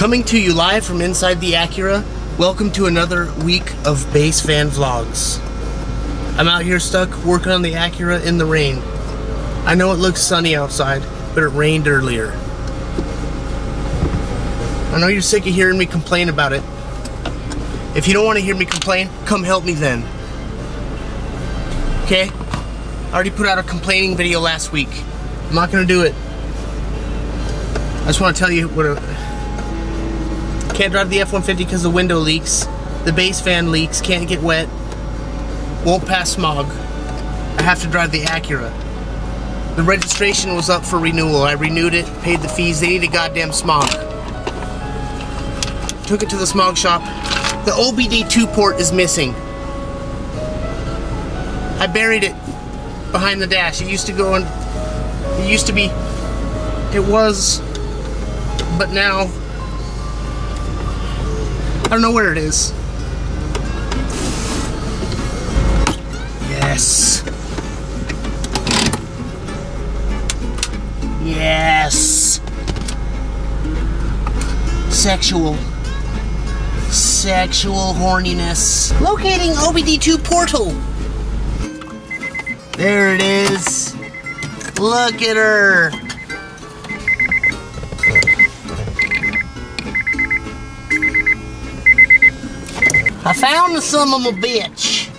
Coming to you live from inside the Acura, welcome to another week of Bass Van Vlogs. I'm out here stuck working on the Acura in the rain. I know it looks sunny outside, but it rained earlier. I know you're sick of hearing me complain about it. If you don't want to hear me complain, come help me then. Okay? I already put out a complaining video last week. I'm not gonna do it. I just want to tell you what a... Can't drive the F-150 because the window leaks. The bass van leaks, can't get wet. Won't pass smog. I have to drive the Acura. The registration was up for renewal. I renewed it, paid the fees. They need a goddamn smog. Took it to the smog shop. The OBD2 port is missing. I buried it behind the dash. It used to go in. It used to be. It was. But now. I don't know where it is. Yes. Yes. Sexual. Sexual horniness. Locating OBD2 portal. There it is. Look at her. I found the of a bitch.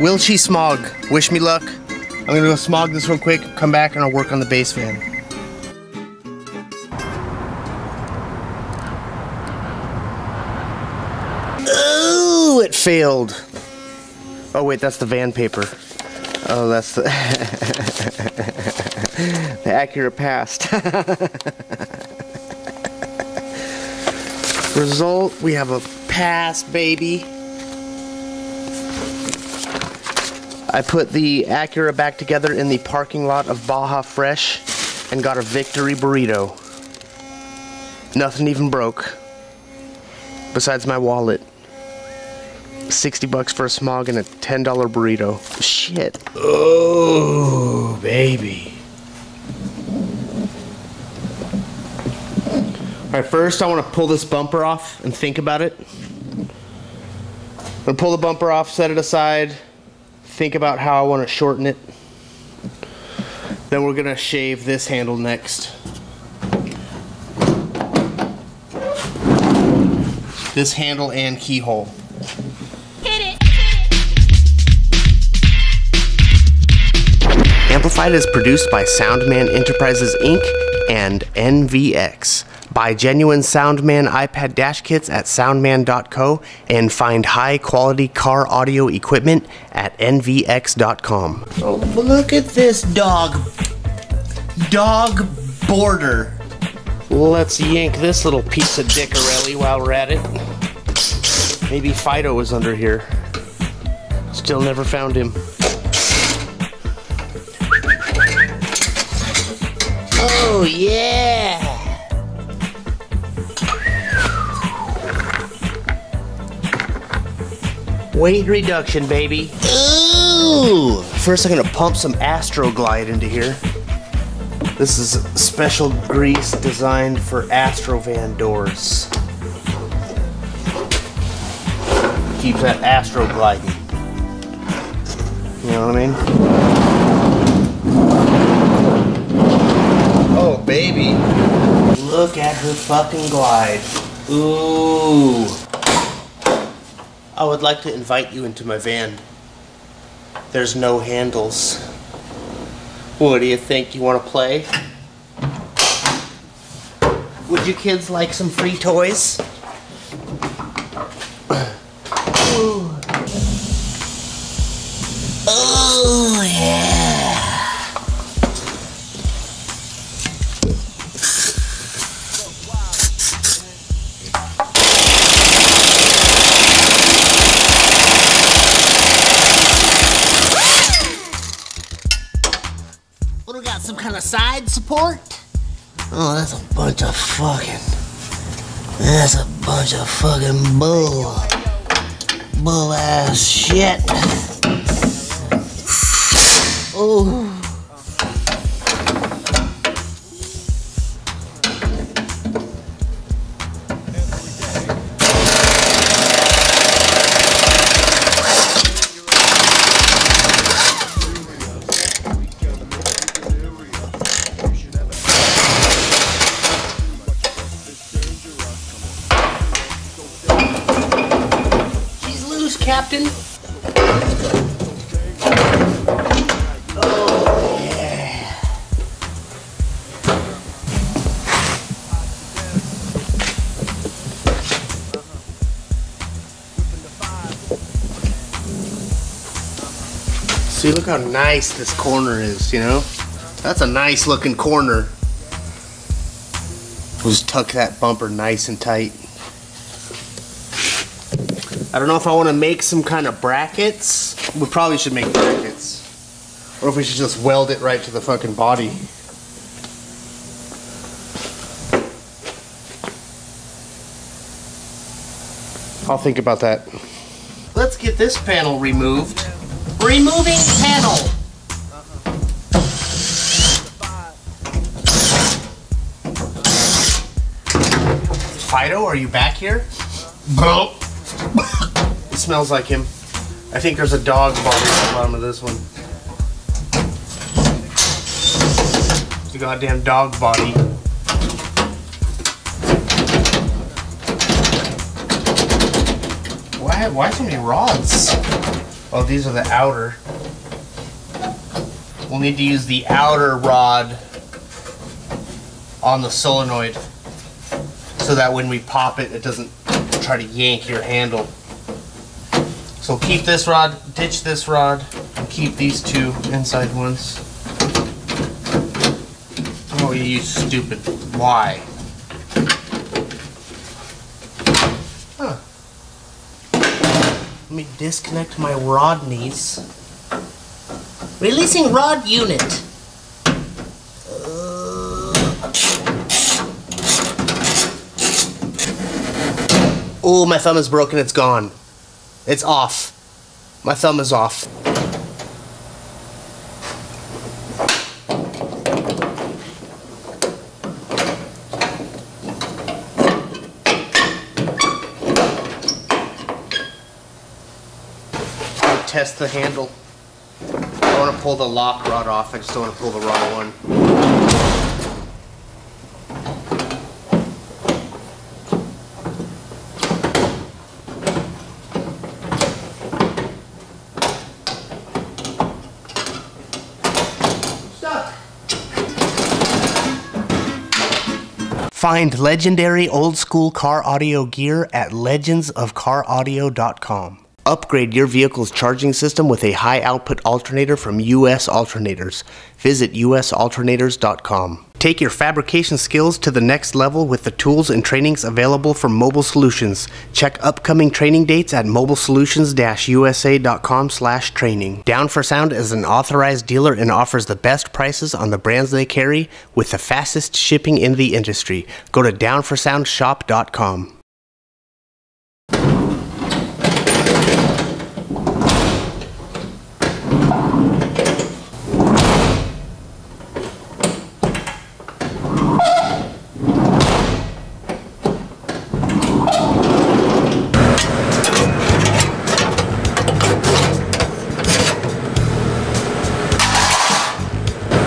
Will she smog? Wish me luck. I'm gonna go smog this real quick, come back, and I'll work on the bass van. Ooh, it failed. Oh wait, that's the van paper. Oh, that's the the accurate past. Result, we have a pass, baby. I put the Acura back together in the parking lot of Baja Fresh and got a victory burrito. Nothing even broke. Besides my wallet. 60 bucks for a smog and a $10 burrito. Shit. Oh, baby. Alright, first I want to pull this bumper off and think about it. I'm going to pull the bumper off, set it aside, think about how I want to shorten it. Then we're going to shave this handle next. This handle and keyhole. Amplified is produced by Soundman Enterprises Inc. and NVX. Buy genuine Soundman iPad dash kits at soundman.co and find high quality car audio equipment at nvx.com. Oh, look at this dog. Dog border. Let's yank this little piece of dickarelli while we're at it. Maybe Fido was under here. Still never found him. Oh, yeah! Weight reduction, baby. Ooh! First, I'm gonna pump some Astroglide into here. This is special grease designed for Astrovan doors. Keeps that Astro. You know what I mean? Oh, baby. Look at her fucking glide. Ooh. I would like to invite you into my van. There's no handles. What do you think? You want to play? Would you kids like some free toys? Some kind of side support? Oh, that's a bunch of fucking. That's a bunch of fucking bull. Bull ass shit. Oh. Captain? See, look how nice this corner is, you know? That's a nice looking corner. Just tuck that bumper nice and tight. I don't know if I want to make some kind of brackets. We probably should make brackets. Or if we should just weld it right to the fucking body. I'll think about that. Let's get this panel removed. Removing panel. Fido, are you back here? it smells like him. I think there's a dog body at the bottom of this one. A goddamn dog body. Why, why so many rods? Oh, these are the outer. We'll need to use the outer rod on the solenoid so that when we pop it, it doesn't try to yank your handle. So keep this rod, ditch this rod, and keep these two inside ones. Oh, you stupid. Why? Huh. Let me disconnect my rod knees. Releasing rod unit. Oh, my thumb is broken. It's gone. It's off. My thumb is off. Test the handle. I want to pull the lock rod off. I just don't want to pull the wrong one. Find legendary old school car audio gear at legendsofcaraudio.com. Upgrade your vehicle's charging system with a high output alternator from US Alternators. Visit usalternators.com. Take your fabrication skills to the next level with the tools and trainings available from Mobile Solutions. Check upcoming training dates at mobilesolutions-usa.com/training. Down4Sound is an authorized dealer and offers the best prices on the brands they carry with the fastest shipping in the industry. Go to down4soundshop.com.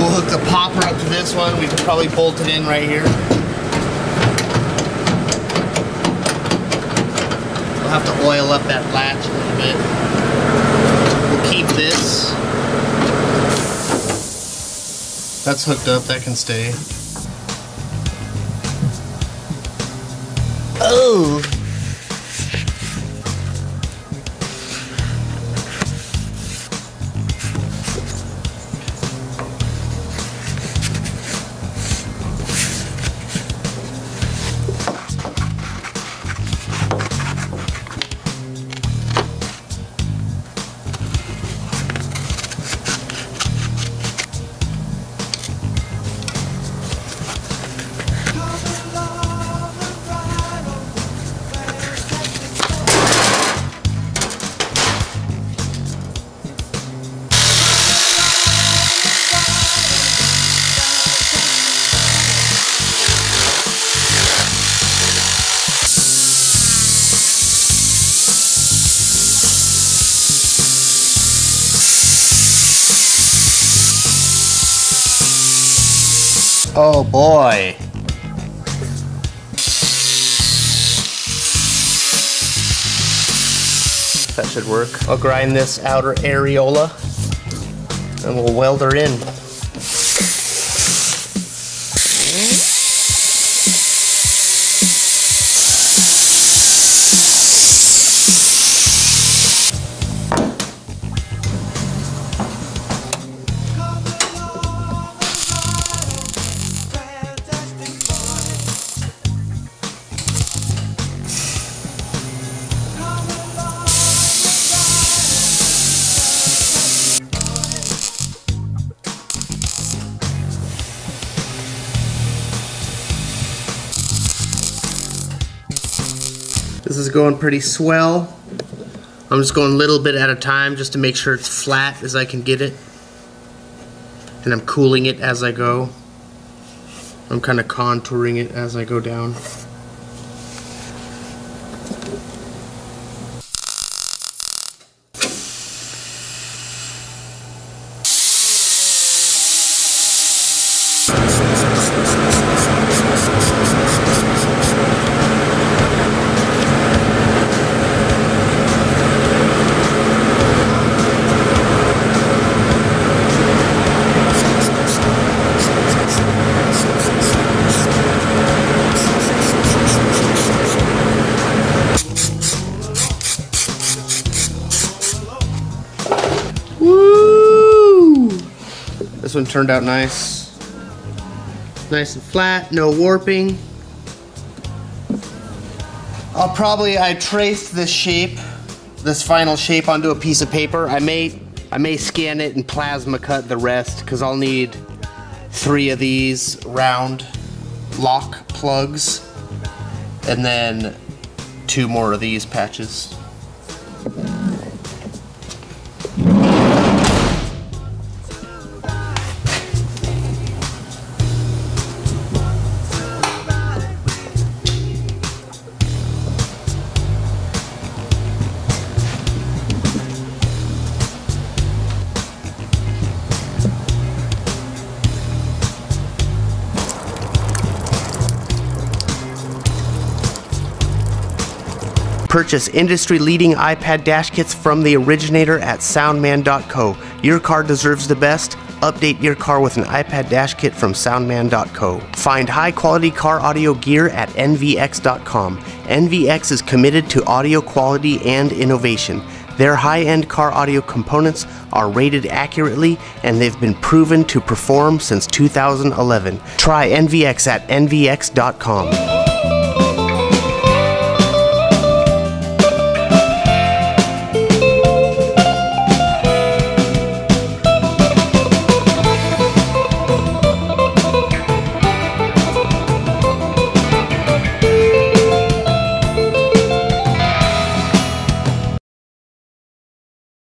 We'll hook the popper up to this one. We can probably bolt it in right here. We'll have to oil up that latch a little bit. We'll keep this. That's hooked up, that can stay. Oh! Oh boy. That should work. I'll grind this outer areola and we'll weld her in. Going pretty swell. I'm just going a little bit at a time just to make sure it's flat as I can get it. And I'm cooling it as I go. I'm kind of contouring it as I go down. This one turned out nice. Nice and flat, no warping. I'll probably, I traced this shape, this final shape onto a piece of paper. I may, I may scan it and plasma cut the rest because I'll need three of these round lock plugs and then two more of these patches. Purchase industry leading iPad dash kits from the originator at soundman.co. Your car deserves the best. Update your car with an iPad dash kit from soundman.co. Find high quality car audio gear at nvx.com. NVX is committed to audio quality and innovation. Their high end car audio components are rated accurately and they've been proven to perform since 2011. Try NVX at nvx.com.